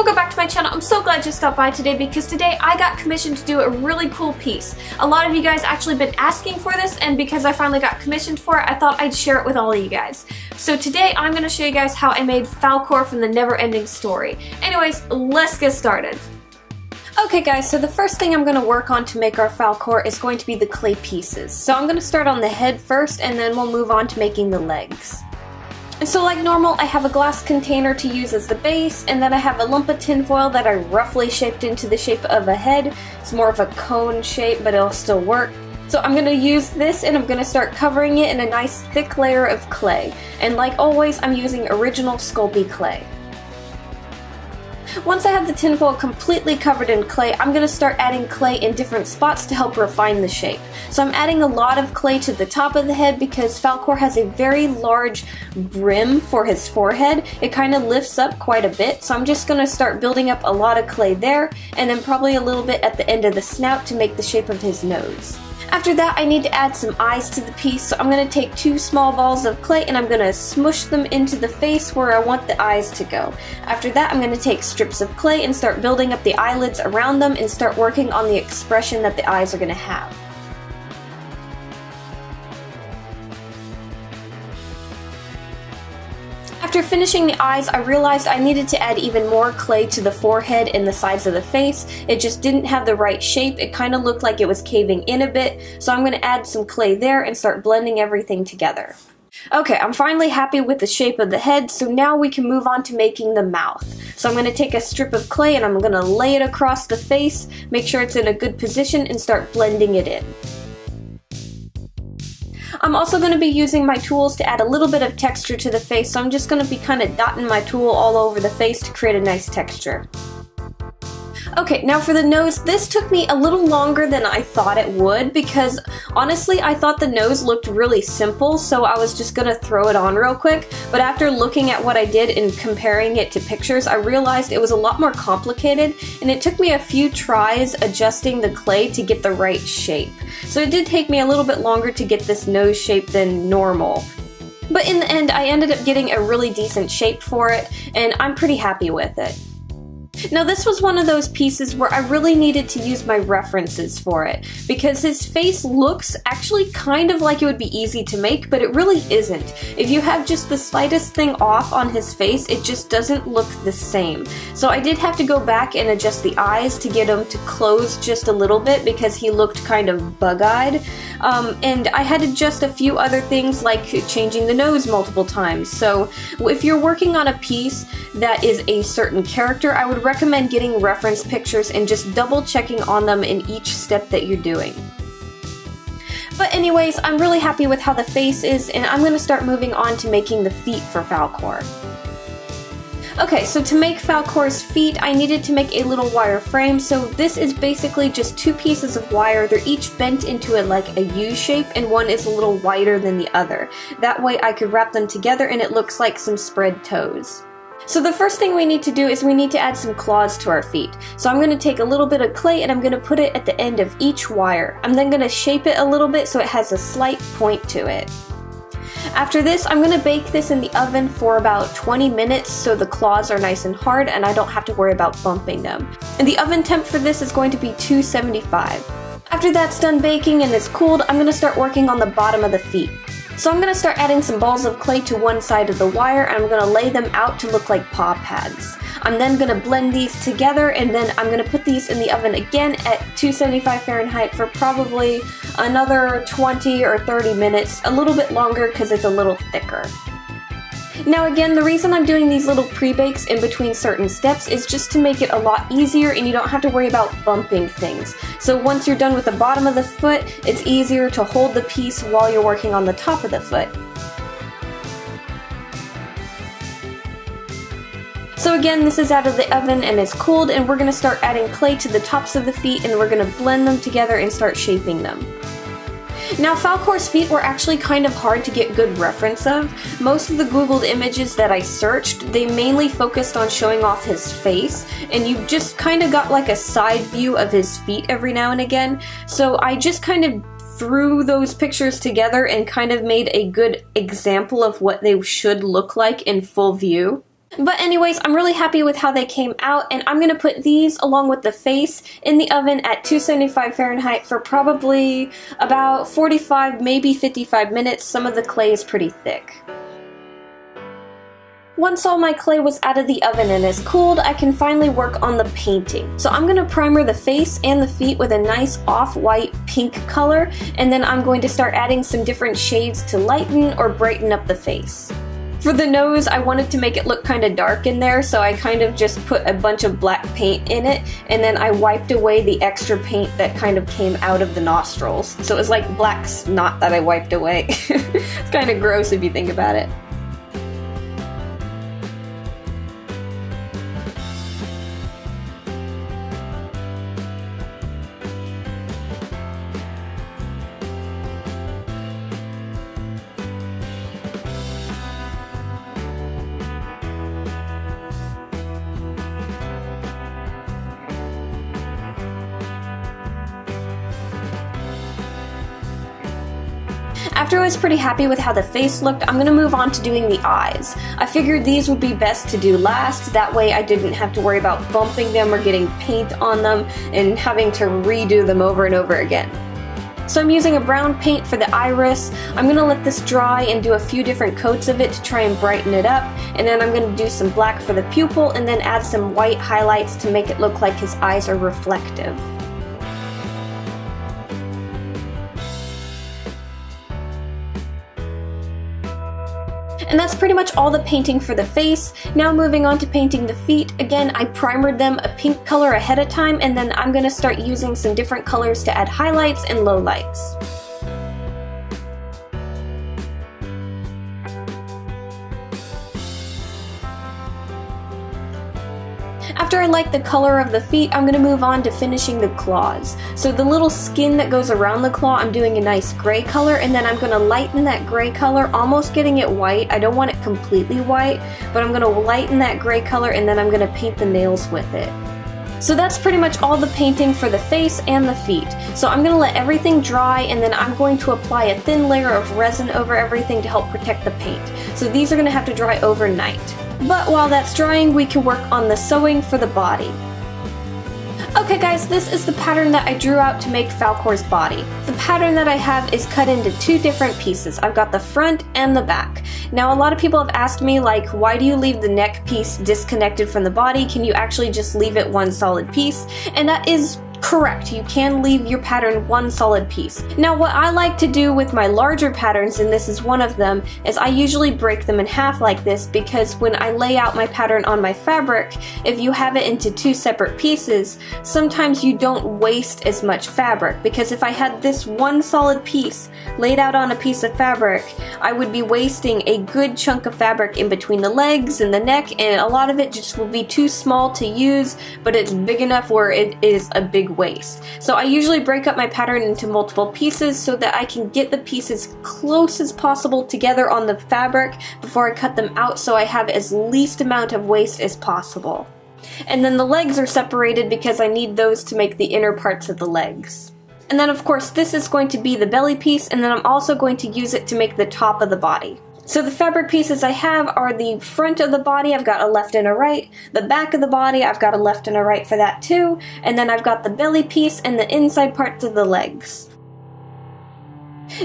welcome back to my channel. I'm so glad you stopped by today because today I got commissioned to do a really cool piece. A lot of you guys actually been asking for this and because I finally got commissioned for it, I thought I'd share it with all of you guys. So today I'm going to show you guys how I made Falkor from the Never Ending Story. Anyways, let's get started. Okay guys, so the first thing I'm going to work on to make our Falkor is going to be the clay pieces. So I'm going to start on the head first and then we'll move on to making the legs. And so like normal, I have a glass container to use as the base, and then I have a lump of tinfoil that I roughly shaped into the shape of a head. It's more of a cone shape, but it'll still work. So I'm going to use this and I'm going to start covering it in a nice thick layer of clay. And like always, I'm using original Sculpey clay. Once I have the tinfoil completely covered in clay, I'm going to start adding clay in different spots to help refine the shape. So I'm adding a lot of clay to the top of the head because Falcor has a very large brim for his forehead. It kind of lifts up quite a bit, so I'm just going to start building up a lot of clay there, and then probably a little bit at the end of the snout to make the shape of his nose. After that, I need to add some eyes to the piece, so I'm going to take two small balls of clay and I'm going to smush them into the face where I want the eyes to go. After that, I'm going to take strips of clay and start building up the eyelids around them and start working on the expression that the eyes are going to have. After finishing the eyes, I realized I needed to add even more clay to the forehead and the sides of the face. It just didn't have the right shape. It kind of looked like it was caving in a bit, so I'm going to add some clay there and start blending everything together. Okay, I'm finally happy with the shape of the head, so now we can move on to making the mouth. So I'm going to take a strip of clay and I'm going to lay it across the face, make sure it's in a good position, and start blending it in. I'm also going to be using my tools to add a little bit of texture to the face, so I'm just going to be kind of dotting my tool all over the face to create a nice texture. Okay, now for the nose, this took me a little longer than I thought it would because honestly, I thought the nose looked really simple, so I was just gonna throw it on real quick. But after looking at what I did and comparing it to pictures, I realized it was a lot more complicated and it took me a few tries adjusting the clay to get the right shape. So it did take me a little bit longer to get this nose shape than normal. But in the end, I ended up getting a really decent shape for it, and I'm pretty happy with it. Now this was one of those pieces where I really needed to use my references for it, because his face looks actually kind of like it would be easy to make, but it really isn't. If you have just the slightest thing off on his face, it just doesn't look the same. So I did have to go back and adjust the eyes to get him to close just a little bit because he looked kind of bug-eyed. Um, and I had to adjust a few other things like changing the nose multiple times. So if you're working on a piece that is a certain character, I would recommend getting reference pictures and just double checking on them in each step that you're doing. But anyways, I'm really happy with how the face is and I'm going to start moving on to making the feet for Falcor. Okay, so to make Falcor's feet, I needed to make a little wire frame, so this is basically just two pieces of wire. They're each bent into it like a U shape, and one is a little wider than the other. That way I could wrap them together and it looks like some spread toes. So the first thing we need to do is we need to add some claws to our feet. So I'm going to take a little bit of clay and I'm going to put it at the end of each wire. I'm then going to shape it a little bit so it has a slight point to it. After this, I'm going to bake this in the oven for about 20 minutes so the claws are nice and hard and I don't have to worry about bumping them. And the oven temp for this is going to be 275. After that's done baking and it's cooled, I'm going to start working on the bottom of the feet. So I'm going to start adding some balls of clay to one side of the wire and I'm going to lay them out to look like paw pads. I'm then going to blend these together and then I'm going to put these in the oven again at 275 Fahrenheit for probably another 20 or 30 minutes, a little bit longer because it's a little thicker. Now again, the reason I'm doing these little pre-bakes in between certain steps is just to make it a lot easier and you don't have to worry about bumping things. So once you're done with the bottom of the foot, it's easier to hold the piece while you're working on the top of the foot. So again, this is out of the oven and it's cooled and we're going to start adding clay to the tops of the feet and we're going to blend them together and start shaping them. Now, Falkor's feet were actually kind of hard to get good reference of. Most of the Googled images that I searched, they mainly focused on showing off his face, and you just kind of got like a side view of his feet every now and again. So I just kind of threw those pictures together and kind of made a good example of what they should look like in full view. But anyways, I'm really happy with how they came out, and I'm going to put these along with the face in the oven at 275 Fahrenheit for probably about 45, maybe 55 minutes. Some of the clay is pretty thick. Once all my clay was out of the oven and is cooled, I can finally work on the painting. So I'm going to primer the face and the feet with a nice off-white pink color, and then I'm going to start adding some different shades to lighten or brighten up the face. For the nose, I wanted to make it look kind of dark in there, so I kind of just put a bunch of black paint in it, and then I wiped away the extra paint that kind of came out of the nostrils. So it was like black snot that I wiped away. it's kind of gross if you think about it. After I was pretty happy with how the face looked, I'm gonna move on to doing the eyes. I figured these would be best to do last, that way I didn't have to worry about bumping them or getting paint on them and having to redo them over and over again. So I'm using a brown paint for the iris. I'm going to let this dry and do a few different coats of it to try and brighten it up. And then I'm going to do some black for the pupil and then add some white highlights to make it look like his eyes are reflective. And that's pretty much all the painting for the face. Now moving on to painting the feet. Again, I primered them a pink color ahead of time and then I'm to start using some different colors to add highlights and lowlights. After I like the color of the feet, I'm going to move on to finishing the claws. So the little skin that goes around the claw, I'm doing a nice gray color, and then I'm going to lighten that gray color, almost getting it white. I don't want it completely white, but I'm going to lighten that gray color, and then I'm going to paint the nails with it. So that's pretty much all the painting for the face and the feet. So I'm going to let everything dry and then I'm going to apply a thin layer of resin over everything to help protect the paint. So these are going to have to dry overnight. But while that's drying, we can work on the sewing for the body. Okay guys, this is the pattern that I drew out to make Falcor's body. The pattern that I have is cut into two different pieces. I've got the front and the back. Now a lot of people have asked me like, why do you leave the neck piece disconnected from the body? Can you actually just leave it one solid piece? And that is Correct, you can leave your pattern one solid piece. Now what I like to do with my larger patterns, and this is one of them, is I usually break them in half like this because when I lay out my pattern on my fabric, if you have it into two separate pieces, sometimes you don't waste as much fabric because if I had this one solid piece laid out on a piece of fabric, I would be wasting a good chunk of fabric in between the legs and the neck and a lot of it just will be too small to use, but it's big enough where it is a big waste. So I usually break up my pattern into multiple pieces so that I can get the pieces close as possible together on the fabric before I cut them out so I have as least amount of waste as possible. And then the legs are separated because I need those to make the inner parts of the legs. And then of course this is going to be the belly piece and then I'm also going to use it to make the top of the body. So the fabric pieces I have are the front of the body, I've got a left and a right. The back of the body, I've got a left and a right for that too. And then I've got the belly piece and the inside parts of the legs.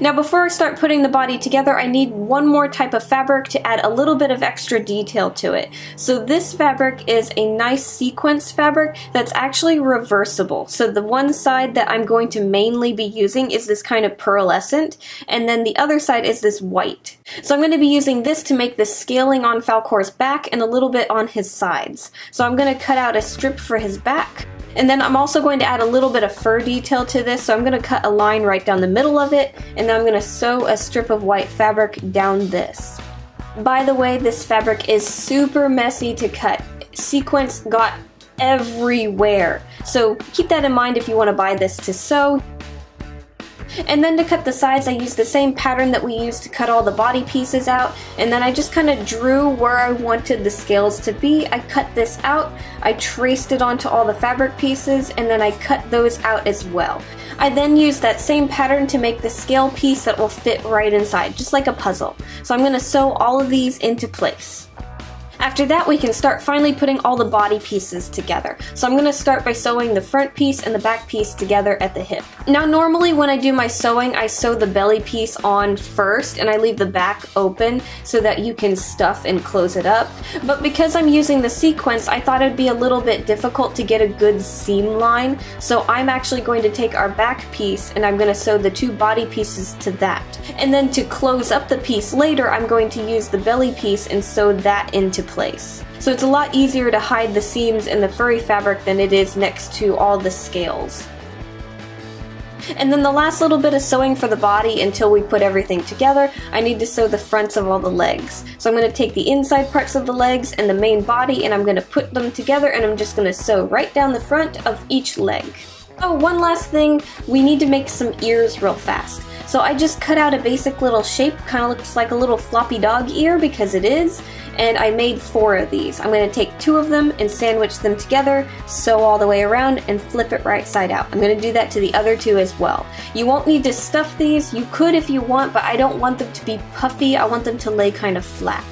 Now before I start putting the body together, I need one more type of fabric to add a little bit of extra detail to it. So this fabric is a nice sequence fabric that's actually reversible. So the one side that I'm going to mainly be using is this kind of pearlescent, and then the other side is this white. So I'm going to be using this to make the scaling on Falcor's back and a little bit on his sides. So I'm going to cut out a strip for his back, and then I'm also going to add a little bit of fur detail to this, so I'm going to cut a line right down the middle of it, and then I'm going to sew a strip of white fabric down this. By the way, this fabric is super messy to cut. Sequence got everywhere. So keep that in mind if you want to buy this to sew. And then to cut the sides, I used the same pattern that we used to cut all the body pieces out. And then I just kind of drew where I wanted the scales to be. I cut this out, I traced it onto all the fabric pieces, and then I cut those out as well. I then used that same pattern to make the scale piece that will fit right inside, just like a puzzle. So I'm going to sew all of these into place. After that, we can start finally putting all the body pieces together. So I'm gonna start by sewing the front piece and the back piece together at the hip. Now normally when I do my sewing, I sew the belly piece on first and I leave the back open so that you can stuff and close it up. But because I'm using the sequence, I thought it'd be a little bit difficult to get a good seam line. So I'm actually going to take our back piece and I'm gonna sew the two body pieces to that. And then to close up the piece later, I'm going to use the belly piece and sew that into place. So it's a lot easier to hide the seams in the furry fabric than it is next to all the scales. And then the last little bit of sewing for the body until we put everything together, I need to sew the fronts of all the legs. So I'm going to take the inside parts of the legs and the main body and I'm going to put them together and I'm just going to sew right down the front of each leg. Oh, one last thing, we need to make some ears real fast. So I just cut out a basic little shape, kind of looks like a little floppy dog ear because it is, and I made four of these. I'm going to take two of them and sandwich them together, sew all the way around, and flip it right side out. I'm going to do that to the other two as well. You won't need to stuff these, you could if you want, but I don't want them to be puffy, I want them to lay kind of flat.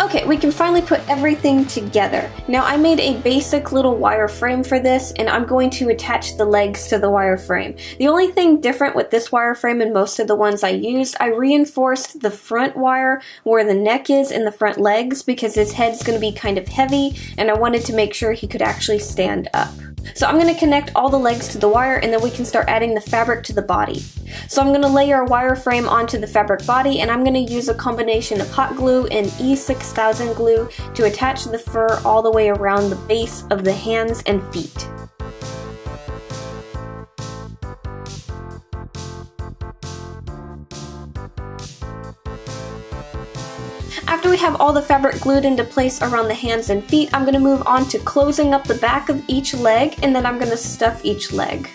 Okay, we can finally put everything together. Now I made a basic little wire frame for this and I'm going to attach the legs to the wire frame. The only thing different with this wire frame and most of the ones I used, I reinforced the front wire where the neck is and the front legs because his head's going to be kind of heavy and I wanted to make sure he could actually stand up. So I'm going to connect all the legs to the wire and then we can start adding the fabric to the body. So I'm going to lay our wire frame onto the fabric body and I'm going to use a combination of hot glue and E6000 glue to attach the fur all the way around the base of the hands and feet. After we have all the fabric glued into place around the hands and feet, I'm going to move on to closing up the back of each leg and then I'm going to stuff each leg.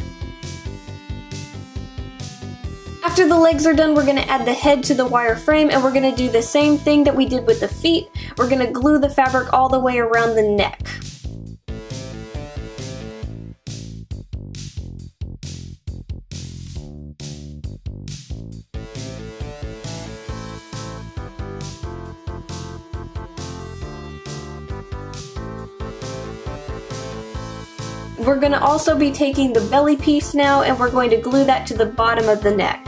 After the legs are done, we're going to add the head to the wire frame and we're going to do the same thing that we did with the feet. We're going to glue the fabric all the way around the neck. We're going to also be taking the belly piece now and we're going to glue that to the bottom of the neck.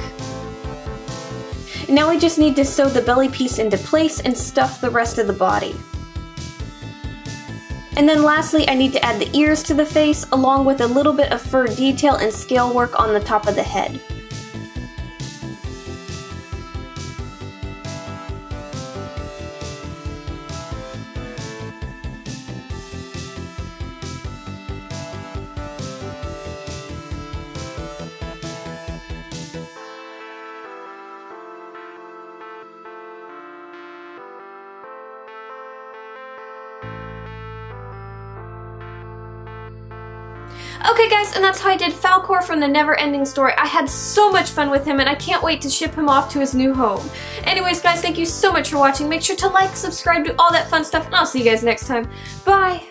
Now we just need to sew the belly piece into place and stuff the rest of the body. And then lastly, I need to add the ears to the face along with a little bit of fur detail and scale work on the top of the head. Okay guys, and that's how I did Falcor from the Never Ending Story. I had so much fun with him and I can't wait to ship him off to his new home. Anyways guys, thank you so much for watching. Make sure to like, subscribe, do all that fun stuff, and I'll see you guys next time. Bye!